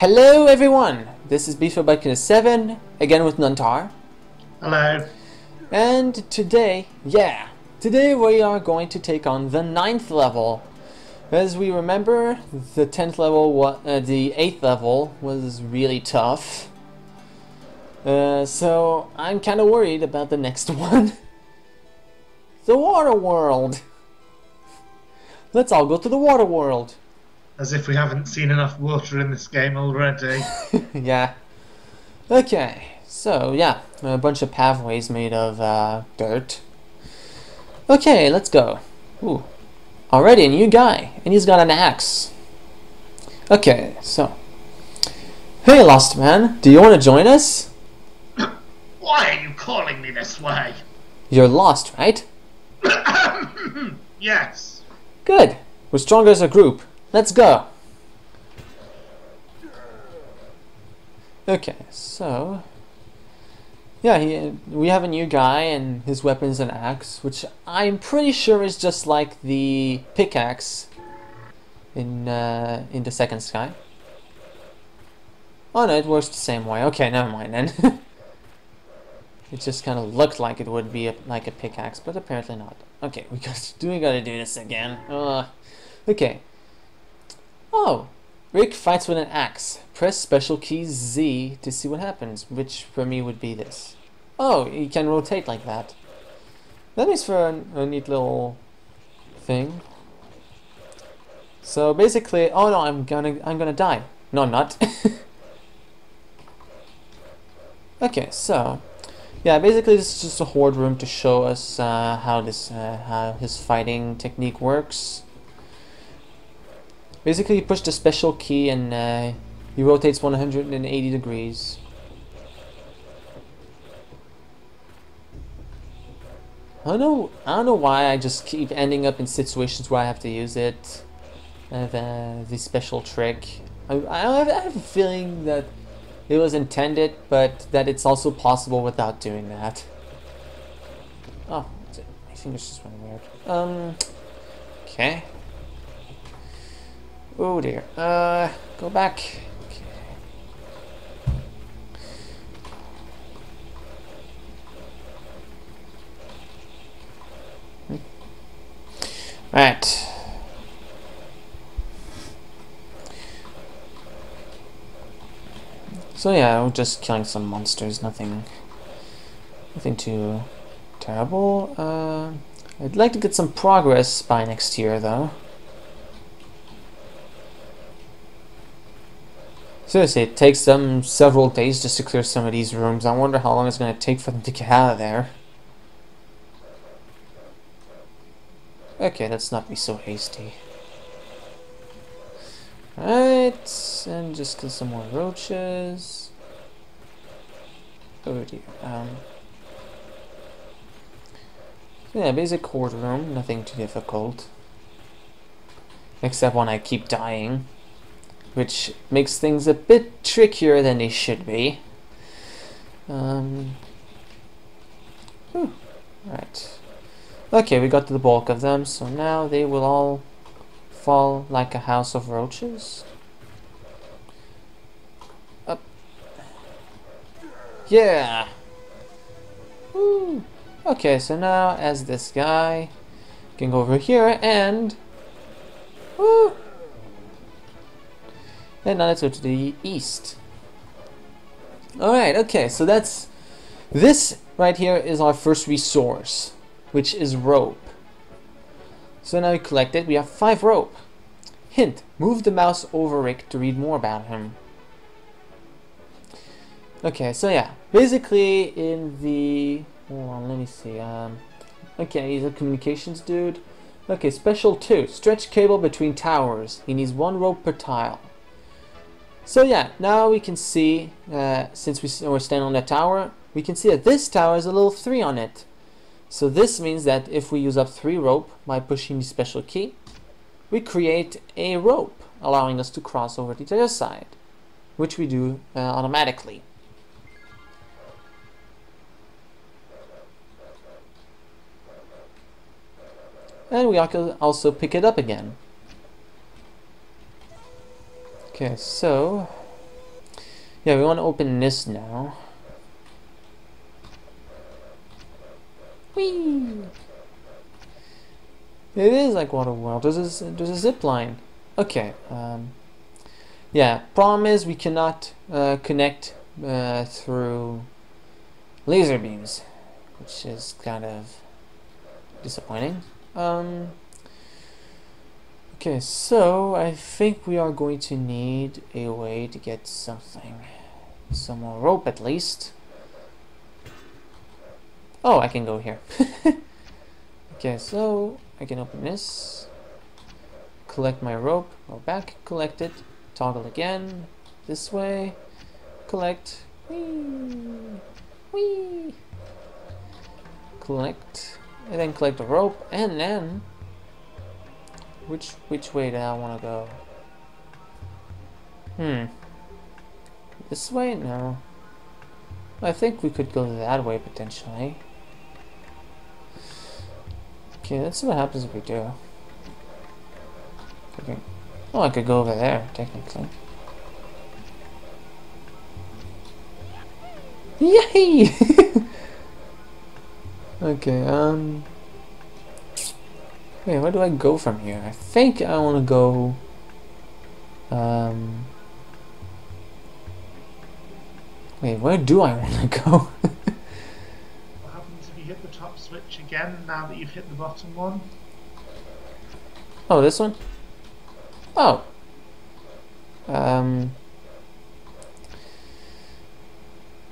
Hello everyone! This is Beethro 7 again with Nuntar. Hello. And today, yeah, today we are going to take on the ninth level. As we remember, the 10th level, uh, the 8th level was really tough. Uh, so I'm kind of worried about the next one. the water world! Let's all go to the water world. As if we haven't seen enough water in this game already. yeah. Okay, so yeah, a bunch of pathways made of uh, dirt. Okay, let's go. Ooh. Already a new guy, and he's got an axe. Okay, so. Hey, Lost Man, do you want to join us? Why are you calling me this way? You're lost, right? yes. Good. We're stronger as a group. Let's go. Okay, so yeah, he, we have a new guy and his weapon's an axe, which I'm pretty sure is just like the pickaxe in uh, in the second sky. Oh no, it works the same way. Okay, never mind then. it just kind of looked like it would be a, like a pickaxe, but apparently not. Okay, we got do we gotta do this again? Uh, okay, Oh, Rick fights with an axe. Press special key Z to see what happens, which for me would be this. Oh, he can rotate like that. That is for a, a neat little thing. So basically, oh no, I'm gonna, I'm gonna die. No, I'm not. okay, so yeah, basically this is just a horde room to show us uh, how this, uh, how his fighting technique works. Basically, you push the special key and uh, he rotates 180 degrees. I don't know. I don't know why I just keep ending up in situations where I have to use it. Uh, the, the special trick. I, I, have, I have a feeling that it was intended, but that it's also possible without doing that. Oh, my fingers just went weird. Um. Okay. Oh dear. Uh, go back. Okay. Right. So yeah, we're just killing some monsters, nothing nothing too terrible. Uh, I'd like to get some progress by next year though. Seriously, it takes them several days just to clear some of these rooms. I wonder how long it's going to take for them to get out of there. Okay, let's not be so hasty. Alright, and just kill some more roaches. Oh dear. Um, yeah, basic horde room, nothing too difficult. Except when I keep dying which makes things a bit trickier than they should be. Um, right. Okay, we got to the bulk of them, so now they will all fall like a house of roaches. Up. Yeah! Woo. Okay, so now as this guy can go over here and... Woo! And now let's go to the east. Alright, okay, so that's... This right here is our first resource, which is rope. So now we collect it, we have five rope. Hint, move the mouse over Rick to read more about him. Okay, so yeah, basically in the... Hold on, let me see. Um, okay, he's a communications dude. Okay, special 2. Stretch cable between towers. He needs one rope per tile. So yeah, now we can see, uh, since we, we're standing on that tower, we can see that this tower has a little 3 on it. So this means that if we use up 3 rope by pushing the special key, we create a rope, allowing us to cross over to the other side, which we do uh, automatically. And we also pick it up again. Okay, so Yeah, we want to open this now. Whee! It is like Waterworld. There's a, there's a zip line. Okay. Um, yeah, problem is we cannot uh, connect uh, through laser beams, which is kind of disappointing. Um, okay, so I think we are going to need a way to get something. Some more rope at least. Oh, I can go here. okay, so I can open this, collect my rope, go back, collect it, toggle again, this way, collect, whee, whee, collect, and then collect the rope, and then, which, which way do I want to go? Hmm. This way? No. I think we could go that way potentially. Okay, let's see what happens if we do. Okay. Oh, I could go over there, technically. Yay! okay, um... Wait, where do I go from here? I think I want to go... Um... Wait, where do I want to go? What happens if you hit the top switch again now that you've hit the bottom one? Oh, this one? Oh. Um.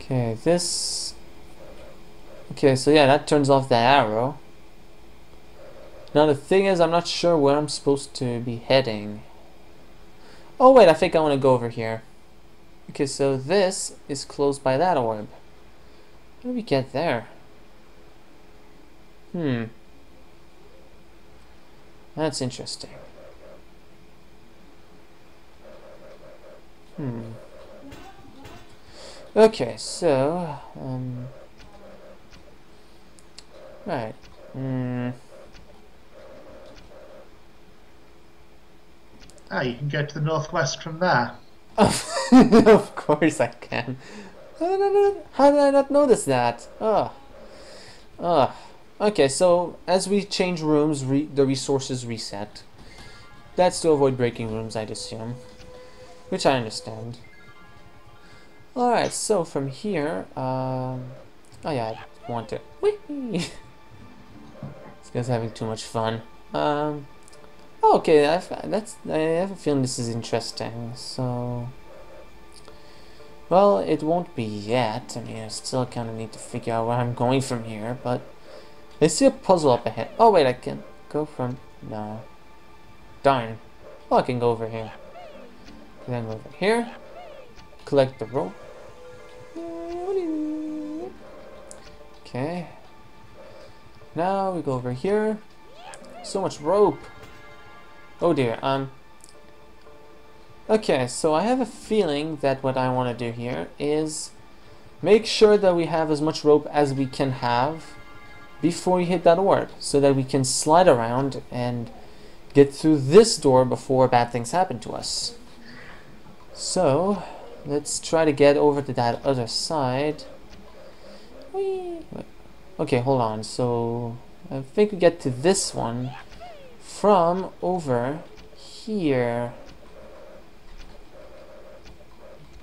Okay, this... Okay, so yeah, that turns off the arrow. Now the thing is, I'm not sure where I'm supposed to be heading. Oh wait, I think I want to go over here. Okay, so this is closed by that orb. How do we get there? Hmm. That's interesting. Hmm. Okay, so, um... Right. Hmm. Ah, you can go to the northwest from there. of course I can. How did I not, notice that? Oh. Oh. Okay, so as we change rooms, re the resources reset. That's to avoid breaking rooms, I'd assume. Which I understand. Alright, so from here, um... Oh yeah, I want to... Whee! this guy's having too much fun. Um... Oh, okay, I've, that's, I have a feeling this is interesting, so... Well, it won't be yet. I mean, I still kind of need to figure out where I'm going from here, but... I see a puzzle up ahead. Oh wait, I can go from... No. Darn. Well, I can go over here. Then go over here. Collect the rope. Okay. Now we go over here. So much rope. Oh dear, um... Okay, so I have a feeling that what I want to do here is make sure that we have as much rope as we can have before we hit that orb so that we can slide around and get through this door before bad things happen to us. So, let's try to get over to that other side. Whee! Okay, hold on. So, I think we get to this one from over here.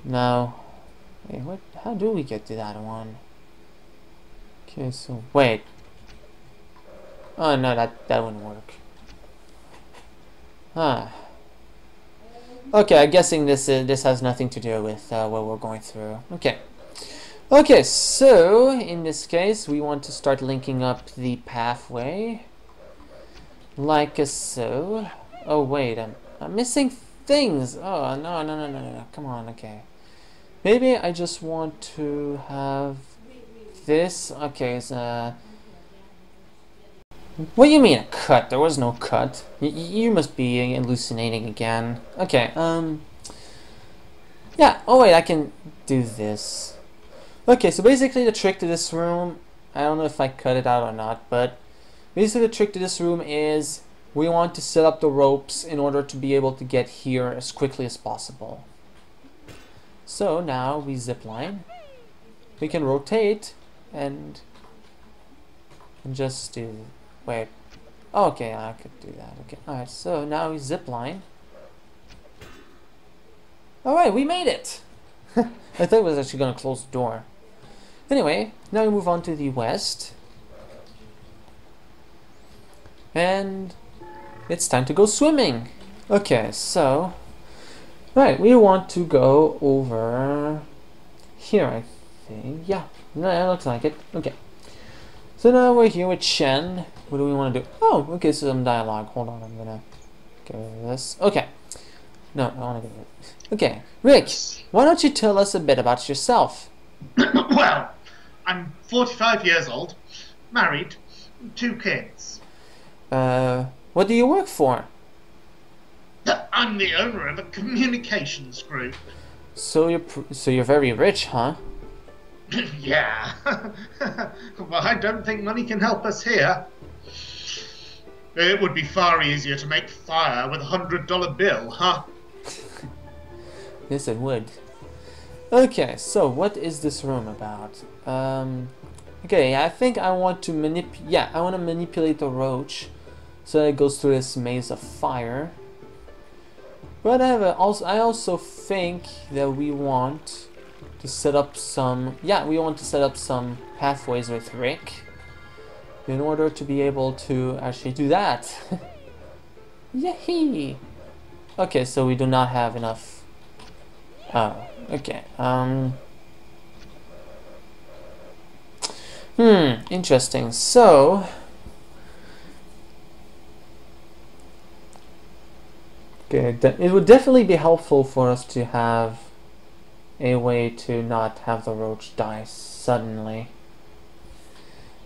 Now, wait, what? How do we get to that one? Okay, so wait. Oh no, that that wouldn't work. Ah. Okay, I'm guessing this uh, this has nothing to do with uh, what we're going through. Okay. Okay, so in this case, we want to start linking up the pathway, like so. Oh wait, I'm I'm missing things. Oh no no no no no! Come on, okay. Maybe I just want to have this. Okay, so. Uh, what do you mean a cut? There was no cut. Y you must be hallucinating again. Okay, um... Yeah, oh wait, I can do this. Okay, so basically the trick to this room, I don't know if I cut it out or not, but basically the trick to this room is we want to set up the ropes in order to be able to get here as quickly as possible. So now we zip line. We can rotate and, just do, wait. Okay, I could do that. Okay, alright, so now we zip line. Alright, we made it! I thought it was actually going to close the door. Anyway, now we move on to the west. And it's time to go swimming. Okay, so right, we want to go over here, I think. Yeah, no, it looks like it. Okay. So now we're here with Chen. What do we want to do? Oh, okay, so some dialogue. Hold on, I'm gonna of this. Okay. No, I want to get it. Okay, Rick, why don't you tell us a bit about yourself? well, I'm 45 years old, married, two kids. Uh, what do you work for? I'm the owner of a communications group. So you're pr- so you're very rich, huh? yeah. well, I don't think money can help us here. It would be far easier to make fire with a hundred dollar bill, huh? Yes, it would. Okay, so what is this room about? Um, okay, I think I want to manip. Yeah, I want to manipulate the roach, so it goes through this maze of fire. I also, I also think that we want to set up some. Yeah, we want to set up some pathways with Rick, in order to be able to actually do that. Yay! Okay, so we do not have enough Oh, okay. Um. Hmm, interesting. So. It would definitely be helpful for us to have a way to not have the roach die suddenly.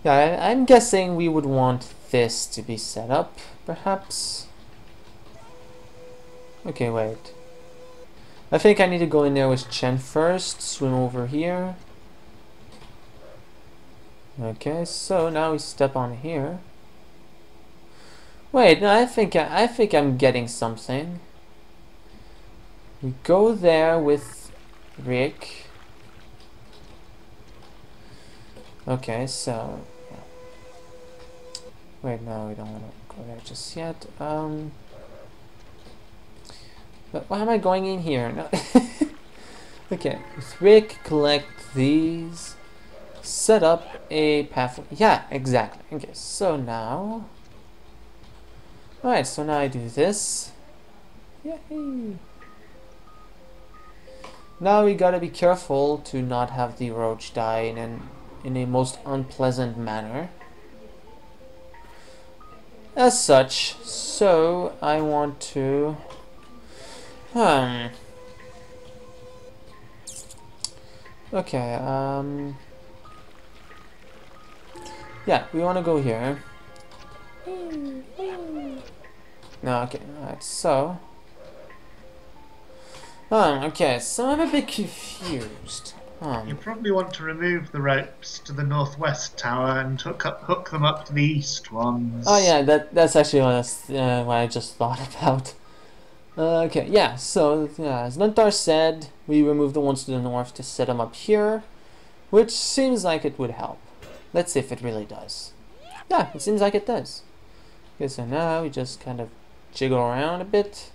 Yeah, I, I'm guessing we would want this to be set up, perhaps. Okay, wait. I think I need to go in there with Chen first, swim over here. Okay, so now we step on here. Wait, no, I think I, I think I'm getting something. We go there with Rick. Okay, so wait, no, we don't want to go there just yet. Um. But why am I going in here? No. okay, with Rick, collect these. Set up a path. Yeah, exactly. Okay, so now. Alright, so now I do this. Yay! Now we gotta be careful to not have the roach die in an, in a most unpleasant manner. As such, so I want to Hmm. Okay, um... Yeah, we want to go here. No, okay, alright, so... Um, okay, so I'm a bit confused. Um, You probably want to remove the ropes to the northwest tower and hook up, hook them up to the east ones. oh yeah, that that's actually what I, uh, what I just thought about. Uh, okay, yeah, so yeah, as Nuntar said, we removed the ones to the north to set them up here, which seems like it would help. Let's see if it really does. Yeah, it seems like it does. Okay, so now we just kind of jiggle around a bit.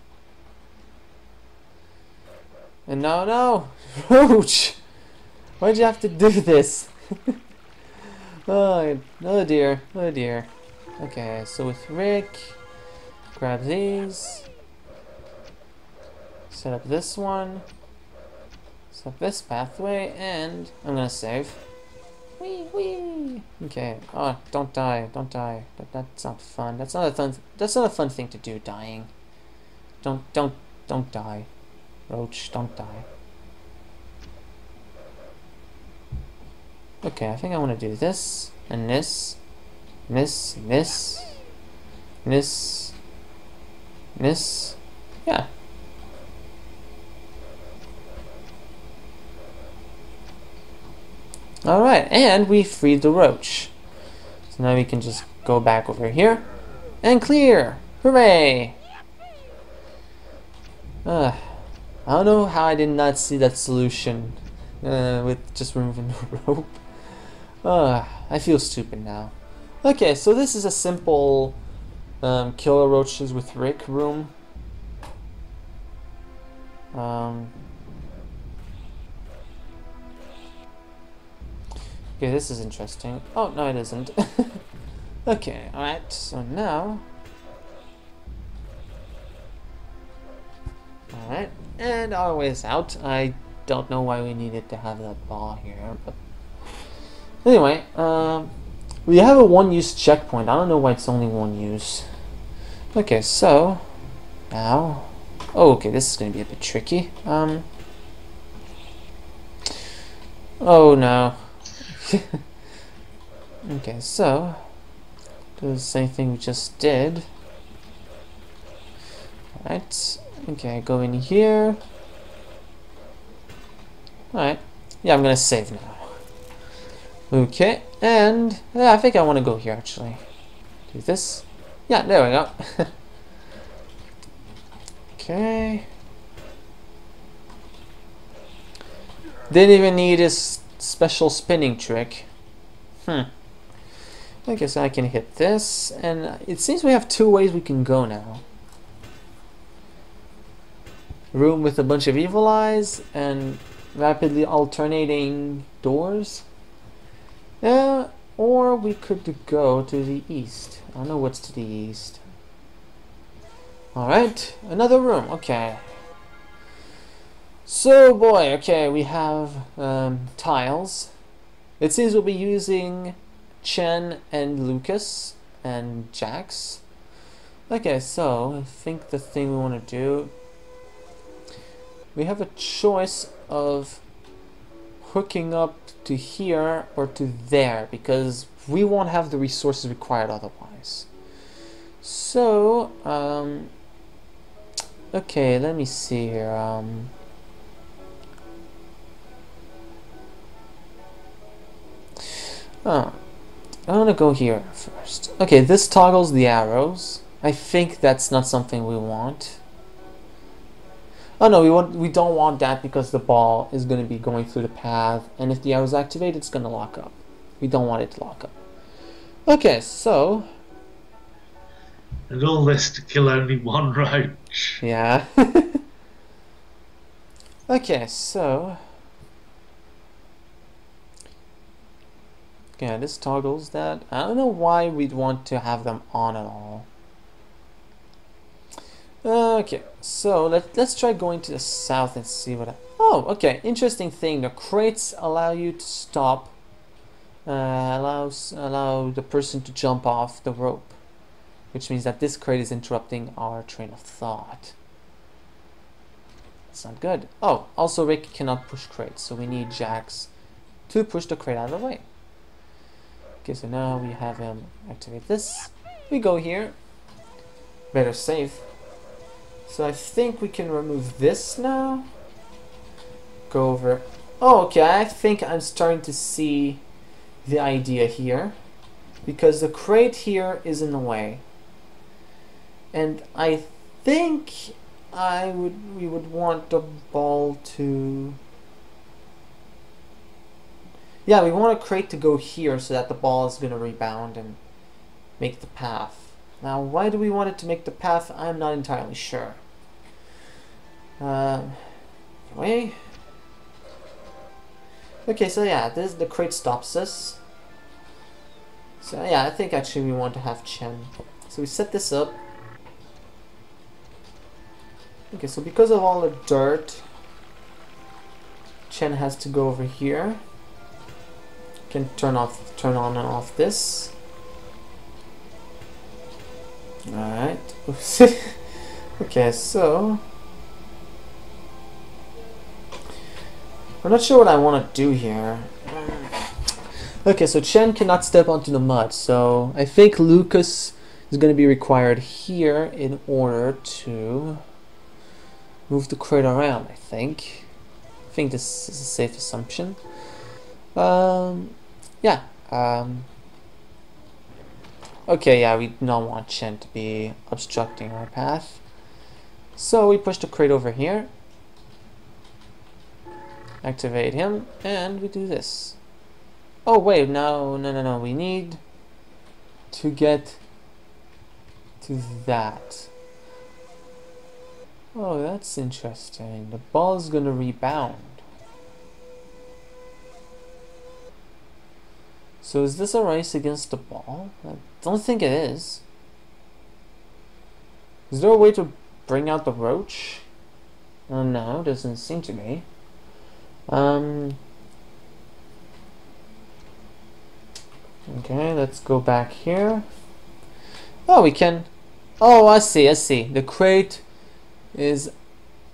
And now, no! Roach! Why'd you have to do this? oh, oh dear, oh dear. Okay, so with Rick, grab these set up this one, set up this pathway, and I'm gonna save. Wee wee. Okay. Oh, don't die! Don't die! That, that's not fun. That's not a fun. That's not a fun thing to do. Dying. Don't don't don't die, Roach. Don't die. Okay, I think I want to do this and this, and this, and this, and this, and this. Yeah. Alright, and we freed the roach. So now we can just go back over here. And clear! Hooray! Ugh. I don't know how I did not see that solution uh, with just removing the rope. Uh, I feel stupid now. Okay, so this is a simple um, killer roaches with Rick room. Um, okay, this is interesting. Oh, no it isn't. okay, alright, so now... Alright, and our way is out. I don't know why we needed to have that ball here, but... Anyway, um, we have a one-use checkpoint. I don't know why it's only one use. Okay, so... Now... Oh, okay, this is going to be a bit tricky. Um... Oh, no. okay, so... Do the same thing we just did. Alright. Okay, go in here. Alright. Yeah, I'm gonna save now. Okay, and yeah, I think I want to go here actually. Do this. Yeah, there we go. okay. Didn't even need a special spinning trick. Hmm. I guess I can hit this, and it seems we have two ways we can go now. Room with a bunch of evil eyes, and rapidly alternating doors. Yeah, or we could go to the east. I don't know what's to the east. Alright, another room, okay. So boy, okay, we have um, tiles. It seems we'll be using Chen and Lucas and Jax. Okay, so I think the thing we want to do we have a choice of hooking up to here or to there because we won't have the resources required otherwise. So, um, okay, let me see here. Um, oh, I'm gonna go here first. Okay, this toggles the arrows. I think that's not something we want. Oh no, we want we don't want that because the ball is going to be going through the path, and if the arrows activate, it's going to lock up. We don't want it to lock up. Okay, so. And all this to kill only one roach. Yeah. okay, so. Yeah, this toggles that. I don't know why we'd want to have them on at all. Okay, so let, let's try going to the south and see what... I, oh, okay, interesting thing. The crates allow you to stop, uh, allows allow the person to jump off the rope, which means that this crate is interrupting our train of thought. That's not good. Oh, also Rick cannot push crates, so we need Jax to push the crate out of the way. Okay, so now we have him activate this. We go here. Better safe. So I think we can remove this now. Go over. Oh, okay, I think I'm starting to see the idea here. Because the crate here is in the way. And I think I would we would want the ball to yeah, we want a crate to go here so that the ball is going to rebound and make the path. Now, why do we want it to make the path? I'm not entirely sure. Uh, anyway. Okay, so yeah, this the crate stops us. So yeah, I think actually we want to have Chen. So we set this up. Okay, so because of all the dirt, Chen has to go over here. Can turn off, turn on and off this. Alright. okay, so... I'm not sure what I want to do here. Okay, so Chen cannot step onto the mud, so I think Lucas is going to be required here in order to move the crate around, I think. I think this is a safe assumption. Um, yeah. Um, Okay, yeah, we don't want Chen to be obstructing our path. So we push the crate over here. activate him, and we do this. Oh wait, no, no, no, no. We need to get to that. Oh, that's interesting. The ball's gonna rebound. So is this a race against the ball? I don't think it is. Is there a way to bring out the roach? Oh no, doesn't seem to be. Um. Okay, let's go back here. Oh, we can. Oh, I see, I see. The crate is.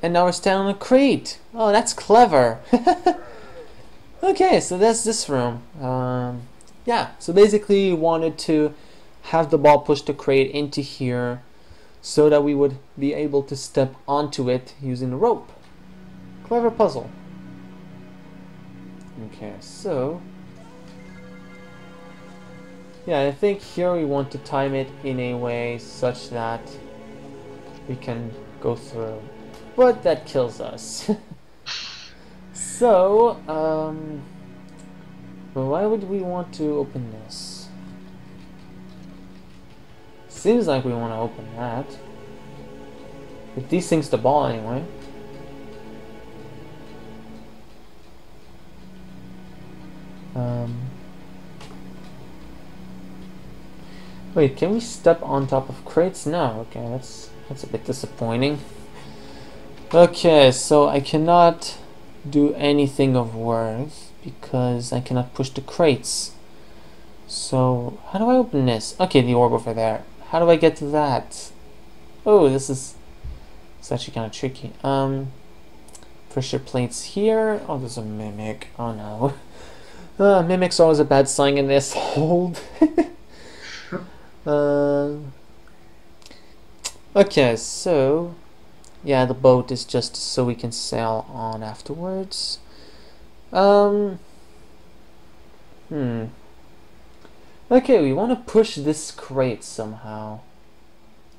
And now we're standing on a crate. Oh, that's clever. okay, so that's this room. Um, yeah, so basically, we wanted to have the ball push the crate into here so that we would be able to step onto it using the rope. Clever puzzle. Okay, so yeah, I think here we want to time it in a way such that we can go through. But that kills us. so, um, but why would we want to open this? Seems like we want to open that. If these things the ball anyway. Um, wait, can we step on top of crates? No, okay, that's that's a bit disappointing. Okay, so I cannot do anything of worth because I cannot push the crates. So, how do I open this? Okay, the orb over there. How do I get to that? Oh, this is it's actually kind of tricky. Um, pressure plates here. Oh, there's a mimic. Oh no. Uh, mimic's always a bad sign in this hold. uh, okay, so yeah, the boat is just so we can sail on afterwards. Um, hmm. Okay, we want to push this crate somehow.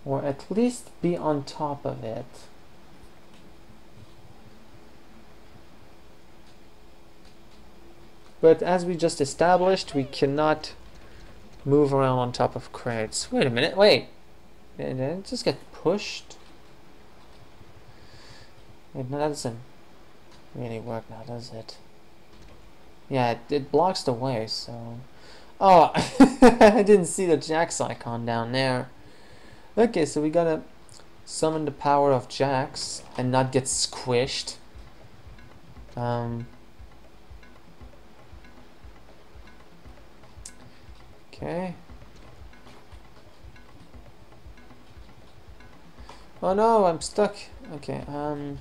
Or at least be on top of it. But as we just established, we cannot move around on top of crates. Wait a minute, wait. Did it just get pushed? Wait, no, that doesn't really work now, does it? Yeah, it, it blocks the way, so... Oh, I didn't see the Jax icon down there. Okay, so we gotta summon the power of Jax and not get squished. Um, Okay. Oh no, I'm stuck. Okay, um...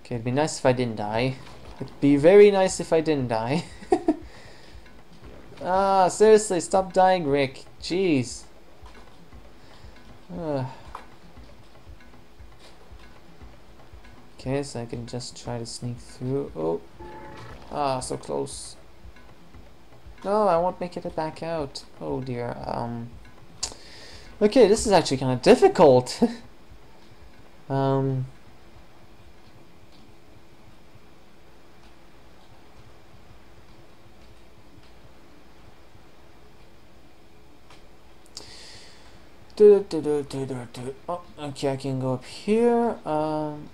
Okay, it'd be nice if I didn't die. It'd be very nice if I didn't die. ah, seriously, stop dying, Rick. Jeez. Uh. Okay, so I can just try to sneak through. Oh. Ah, so close. No, I won't make it back out. Oh dear. Um. Okay, this is actually kind of difficult. um. Do, do, do, do, do, do. Oh, okay, I can go up here. Um,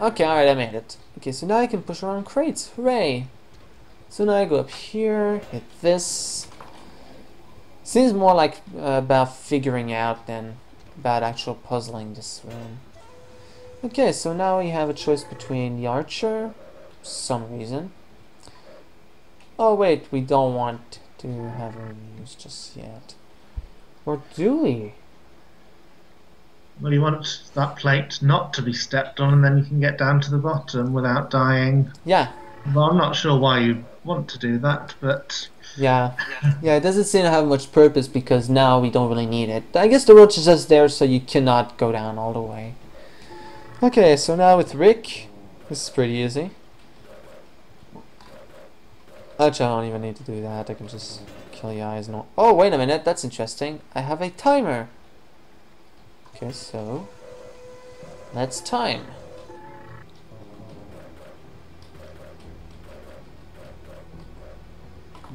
okay, alright, I made it. Okay, so now I can push around crates. Hooray! So now I go up here, hit this. Seems more like uh, about figuring out than about actual puzzling this room. Okay, so now we have a choice between the archer, some reason. Oh wait, we don't want to have her used just yet. Or do we? Well, you want that plate not to be stepped on, and then you can get down to the bottom without dying. Yeah. Well, I'm not sure why you want to do that, but yeah, yeah, it doesn't seem to have much purpose because now we don't really need it. I guess the roach is just there so you cannot go down all the way. Okay, so now with Rick, this is pretty easy. Actually, I don't even need to do that. I can just eyes. Oh, wait a minute, that's interesting. I have a timer. Okay, so... Let's time.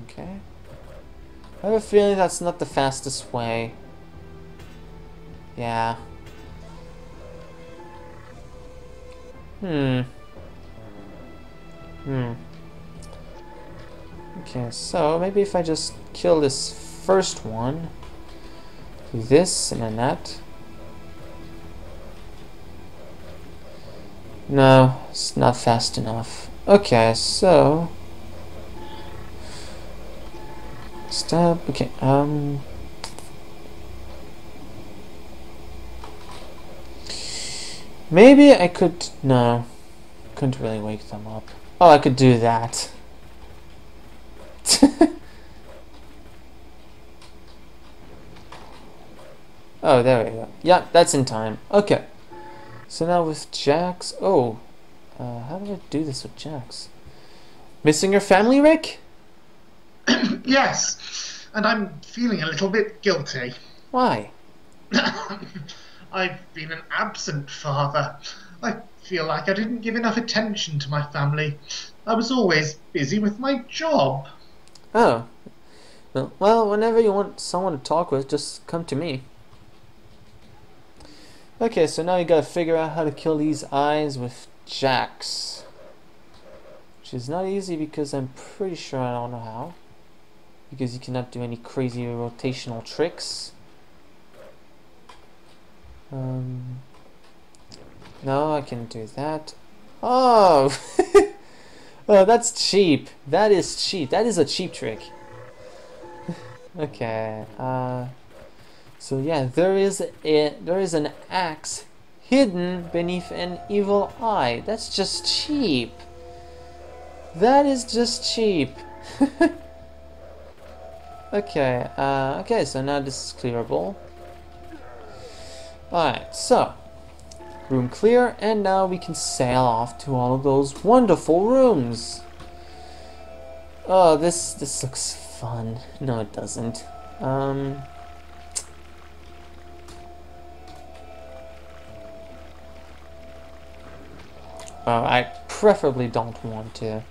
Okay. I have a feeling that's not the fastest way. Yeah. Hmm. Hmm. Okay, so maybe if I just kill this first one, do this and then that. No, it's not fast enough. Okay, so stop. Okay, um. Maybe I could. No, couldn't really wake them up. Oh, I could do that. oh, there we go. Yeah, that's in time. Okay. So now with Jax. Oh, uh, how do I do this with Jax? Missing your family, Rick? yes, and I'm feeling a little bit guilty. Why? I've been an absent father. I feel like I didn't give enough attention to my family. I was always busy with my job. Oh. Well, whenever you want someone to talk with, just come to me. Okay, so now you gotta figure out how to kill these eyes with Jax. Which is not easy because I'm pretty sure I don't know how. Because you cannot do any crazy rotational tricks. Um, no, I can do that. Oh! oh, that's cheap. That is cheap. That is a cheap trick. okay, uh... So yeah, there is a there is an axe hidden beneath an evil eye. That's just cheap. That is just cheap. okay, uh, okay, so now this is clearable. Alright, so room clear, and now we can sail off to all of those wonderful rooms. Oh, this this looks fun. No, it doesn't. Um. Uh, I preferably don't want to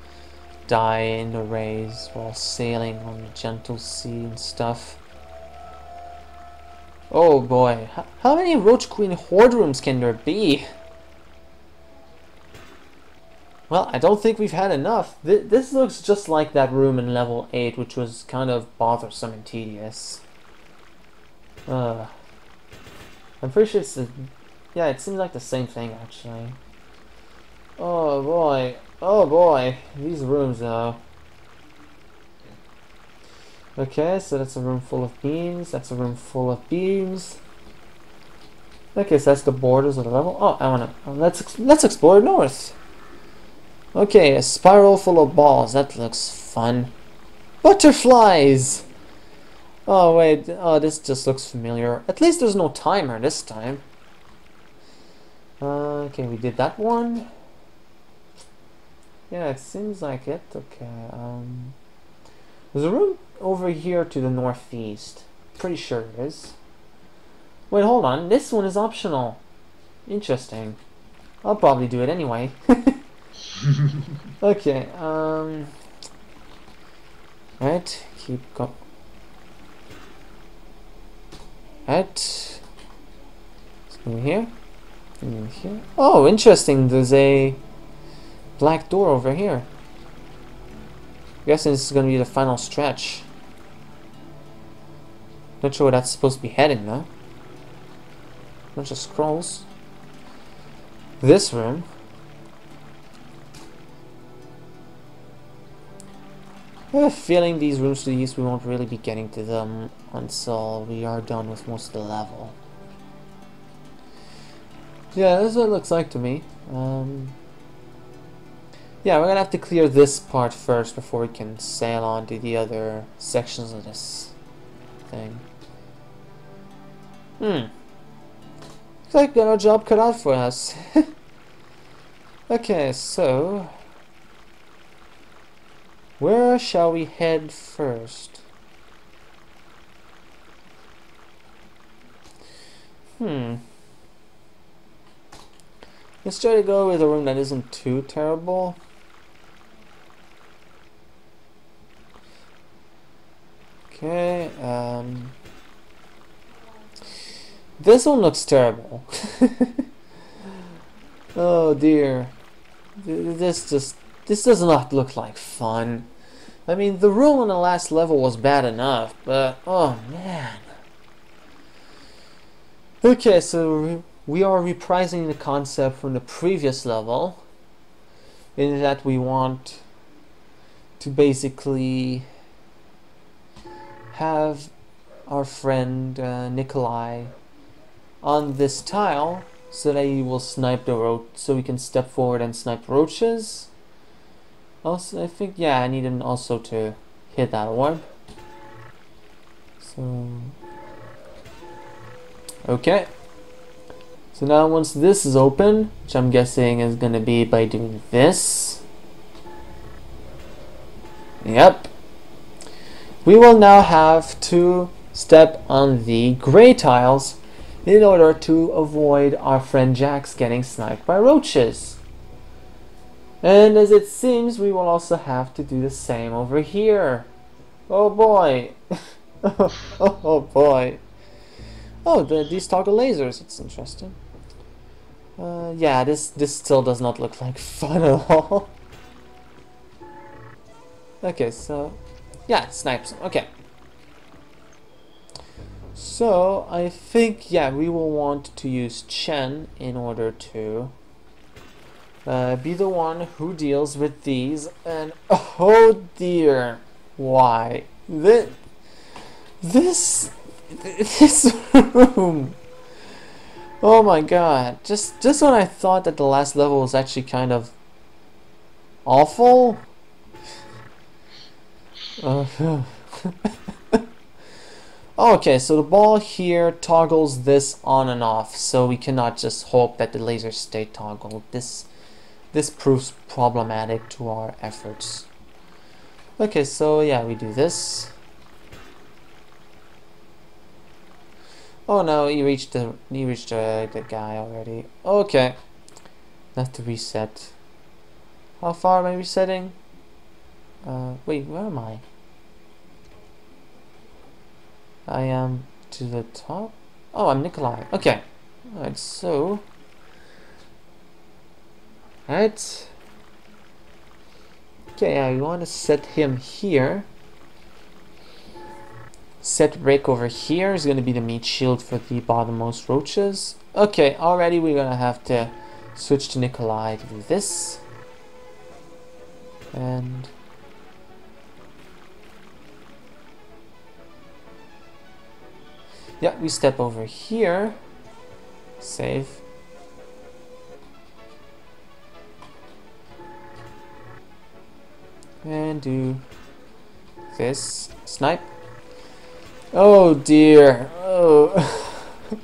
die in the rays while sailing on the gentle sea and stuff. Oh boy, how many Roach Queen Horde rooms can there be? Well, I don't think we've had enough. Th this looks just like that room in level 8, which was kind of bothersome and tedious. Uh, I'm pretty sure it's the... Yeah, it seems like the same thing, actually. Oh boy. Oh boy. These rooms though. Okay, so that's a room full of beams. That's a room full of beams. Okay, so that's the borders of the level. Oh, I wanna let's let's explore north. Okay, a spiral full of balls. That looks fun. Butterflies. Oh wait. Oh, this just looks familiar. At least there's no timer this time. Uh, okay, we did that one. Yeah, it seems like it. Okay. Um, there's a room over here to the northeast. Pretty sure it is. Wait, hold on. This one is optional. Interesting. I'll probably do it anyway. okay. Um. Right. Keep going. Right. In here. In here. Oh, interesting. There's a black door over here. I'm guessing this is to be the final stretch. Not sure where that's supposed to be heading though. Bunch of scrolls. This room. I have a feeling these rooms to the east we won't really be getting to them until we are done with most of the level. Yeah, that's what it looks like to me. Um, yeah, we're gonna have to clear this part first before we can sail on to the other sections of this thing. Hmm. Looks like we got our job cut out for us. okay, so... Where shall we head first? Hmm. Let's try to go with a room that isn't too terrible. Okay, um... This one looks terrible. oh dear. This just... This does not look like fun. I mean, the room on the last level was bad enough, but... Oh, man. Okay, so we are reprising the concept from the previous level in that we want to basically have our friend uh, Nikolai on this tile so that he will snipe the roach so we can step forward and snipe roaches. Also I think yeah I need him also to hit that orb so okay. So now once this is open which I'm guessing is gonna be by doing this. Yep we will now have to step on the gray tiles in order to avoid our friend Jax getting sniped by roaches. And as it seems, we will also have to do the same over here. Oh boy. oh, boy. Oh, the, these toggle lasers. It's interesting. Uh, yeah, this, this still does not look like fun at all. okay, so yeah, snipes. Okay. So, I think, yeah, we will want to use Chen in order to uh, be the one who deals with these. And, oh dear, why? This, this, this room. Oh my god, just, just when I thought that the last level was actually kind of awful, uh, okay, so the ball here toggles this on and off, so we cannot just hope that the lasers stay toggled. This, this proves problematic to our efforts. Okay, so yeah, we do this. Oh no, he reached the you reached the, the guy already. Okay, have to reset. How far am I resetting? Uh, wait, where am I? I am to the top. Oh, I'm Nikolai. Okay. Alright, so... Right. Okay, I want to set him here. Set Rick over here is going to be the meat shield for the bottommost roaches. Okay, already we're going to have to switch to Nikolai to do this. And Yeah, we step over here. Save. And do this. Snipe. Oh dear. Oh.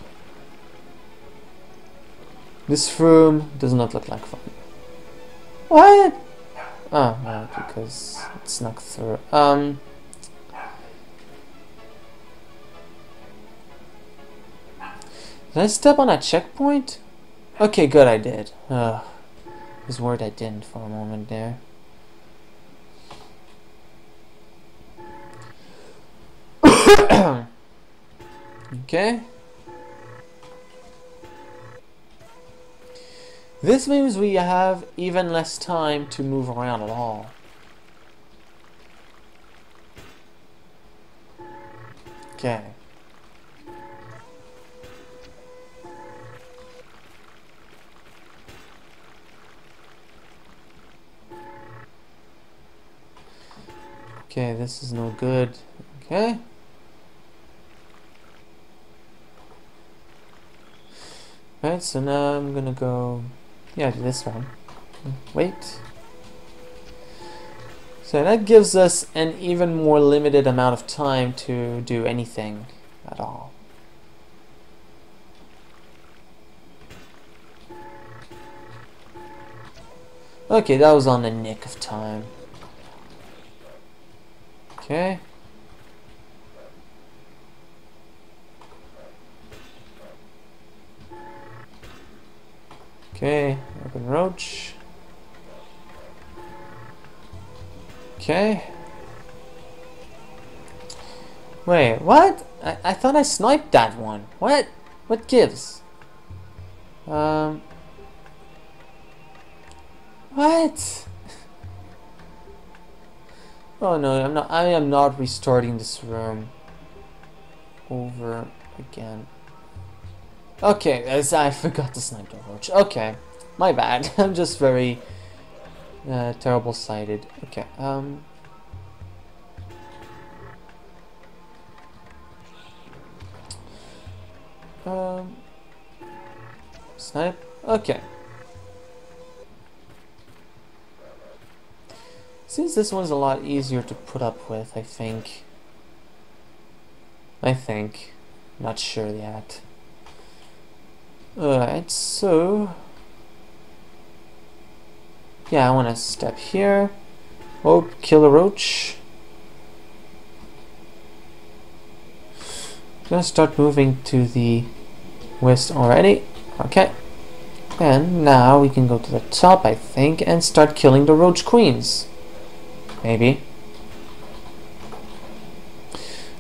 this room does not look like fun. What? Oh, no, because it snuck through. Um. Did I step on a checkpoint? Okay, good, I did. Ugh. Was worried I didn't for a moment there. okay. This means we have even less time to move around at all. Okay. Okay, this is no good. Okay. Right, so now I'm gonna go, yeah, do this one. Wait. So that gives us an even more limited amount of time to do anything at all. Okay, that was on the nick of time. Okay. Okay, open roach. Okay. Wait, what? I, I thought I sniped that one. What? What gives? Um. What? Oh no, I'm not. I am not restarting this room over again. Okay, as I forgot to snipe the. Okay, my bad. I'm just very uh, terrible sighted. Okay. Um. Um. Snipe. Okay. Since this one's a lot easier to put up with, I think. I think. Not sure yet. Alright, so... Yeah, I want to step here. Oh, kill a roach. Gonna start moving to the west already. Okay. And now we can go to the top, I think, and start killing the roach queens. Maybe.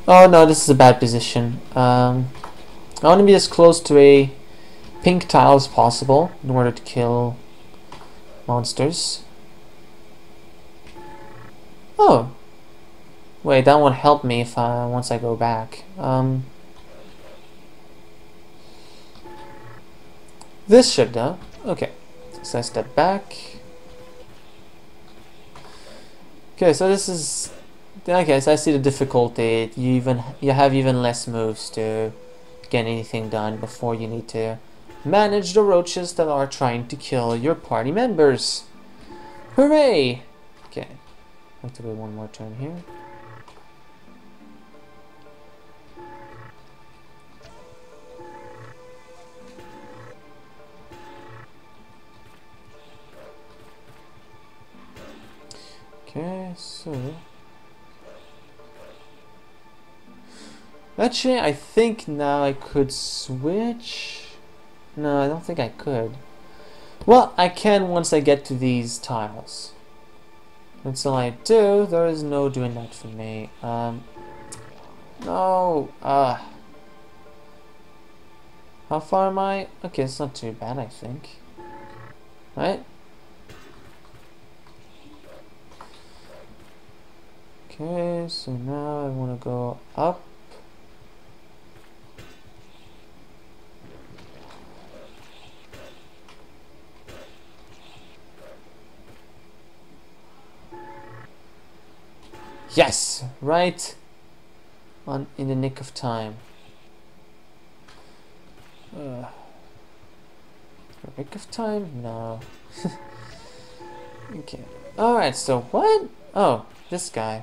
Oh no, this is a bad position. Um, I want to be as close to a pink tile as possible in order to kill monsters. Oh. Wait, that won't help me if I once I go back. Um, this should though. Okay. So I step back. Okay, so this is okay. So I see the difficulty. You even you have even less moves to get anything done before you need to manage the roaches that are trying to kill your party members. Hooray! Okay, I have to wait one more turn here. So... Actually, I think now I could switch... No, I don't think I could. Well, I can once I get to these tiles. Until I do, there is no doing that for me. Um, no, uh... How far am I? Okay, it's not too bad, I think. Right? Okay, so now I want to go up. Yes, right on in the nick of time. Uh, nick of time? No. okay. Alright, so what? Oh, this guy.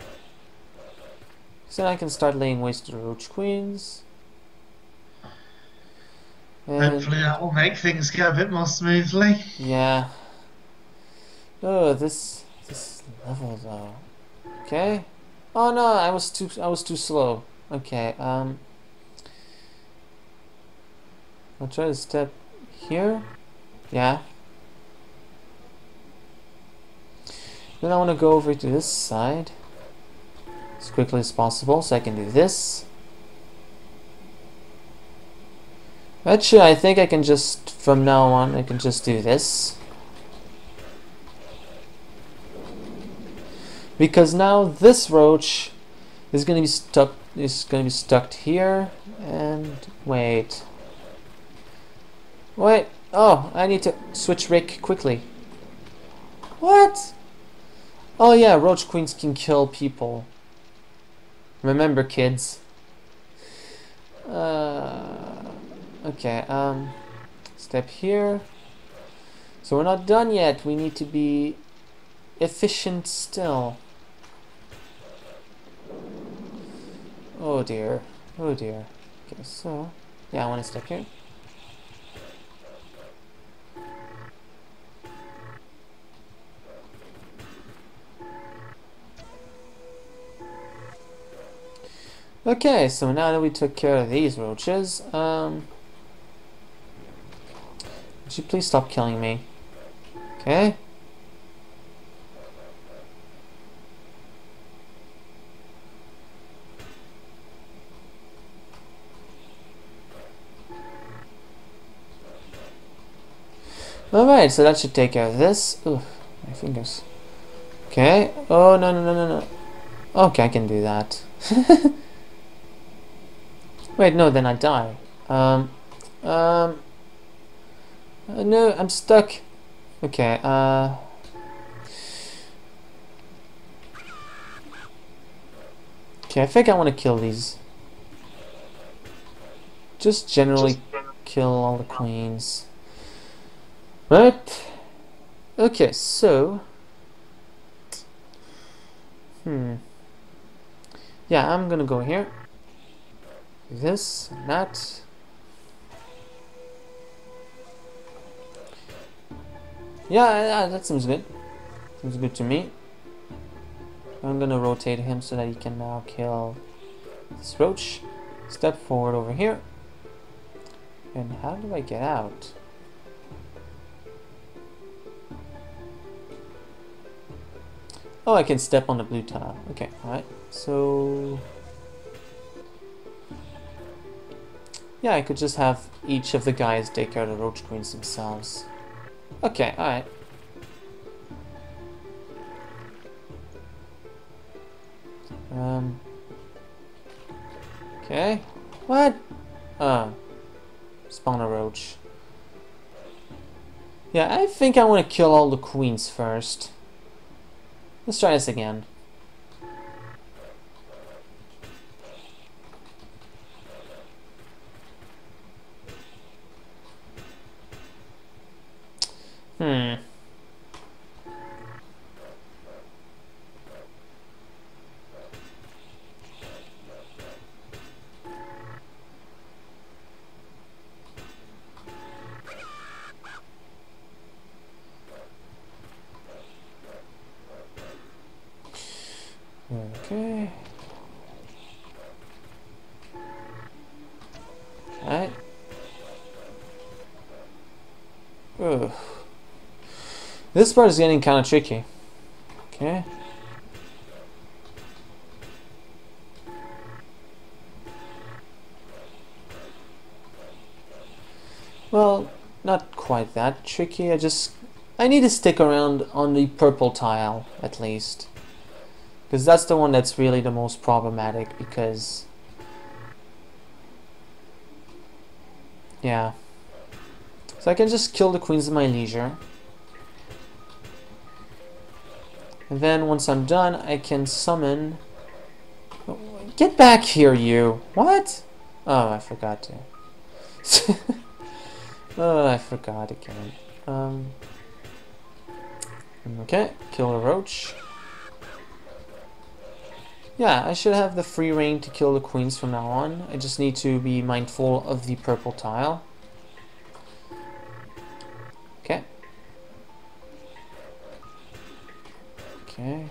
So I can start laying waste to the roach queens. And Hopefully that will make things go a bit more smoothly. Yeah. Oh, this this level though. Okay. Oh no, I was too I was too slow. Okay, um I'll try to step here. Yeah. Then I want to go over to this side as quickly as possible. So I can do this. Actually, I think I can just, from now on, I can just do this. because now this roach is going to be stuck is going to be stuck here. And wait. Wait. Oh I need to switch Rick quickly. What? Oh yeah roach queens can kill people remember kids uh, okay um step here so we're not done yet we need to be efficient still Oh dear. Oh dear. Okay, so... Yeah, I want to step here. Okay, so now that we took care of these roaches, um... Would you please stop killing me? Okay? Alright, so that should take care of this. My fingers. Okay. Oh, no, no, no, no, no. Okay, I can do that. Wait, no, then I die. Um, um, uh, no, I'm stuck. Okay, uh... Okay, I think I want to kill these. Just generally kill all the queens. Right. Okay, so... Hmm. Yeah, I'm gonna go here. This, and that. Yeah, yeah, that seems good. Seems good to me. I'm gonna rotate him so that he can now kill this roach. Step forward over here. And how do I get out? Oh, I can step on the blue tile. Okay, alright. So... Yeah, I could just have each of the guys take of the roach queens themselves. Okay, alright. Um... Okay. What? Oh. Spawn a roach. Yeah, I think I want to kill all the queens first. Let's try this again. This part is getting kind of tricky. Okay. Well, not quite that tricky. I just... I need to stick around on the purple tile, at least. Because that's the one that's really the most problematic, because... Yeah. So I can just kill the queens at my leisure. Then once I'm done, I can summon... Get back here, you! What? Oh, I forgot to. oh, I forgot again. Um... Okay, kill a roach. Yeah, I should have the free rein to kill the queens from now on. I just need to be mindful of the purple tile. Okay.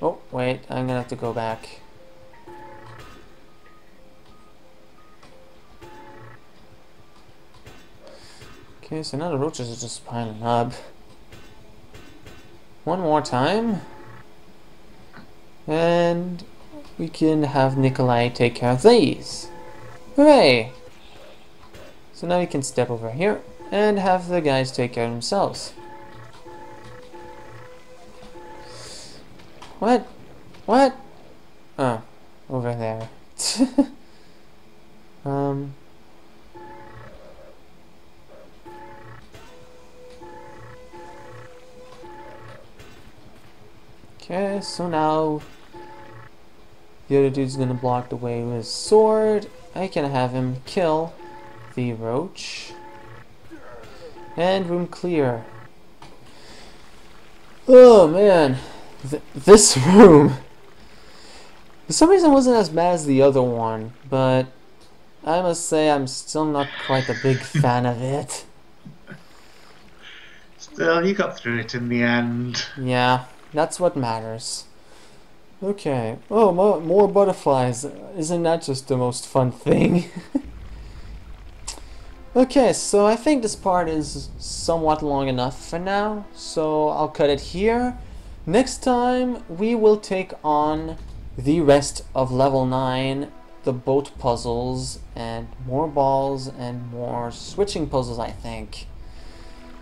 Oh, wait, I'm gonna have to go back. Okay, so now the roaches are just piling up. One more time. And we can have Nikolai take care of these. Hooray! So now we can step over here and have the guys take care of themselves. What? What? Oh, over there. um... Okay, so now the other dude's gonna block the way with his sword. I can have him kill the roach. And room clear. Oh man, Th this room. For some reason wasn't as bad as the other one, but I must say I'm still not quite a big fan of it. Still, you got through it in the end. Yeah. That's what matters. Okay. Oh, more, more butterflies. Isn't that just the most fun thing? okay, so I think this part is somewhat long enough for now. So I'll cut it here. Next time, we will take on the rest of level 9 the boat puzzles and more balls and more switching puzzles, I think.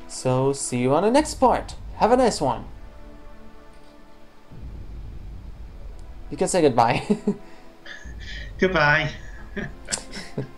So, see you on the next part. Have a nice one. You can say goodbye. Goodbye.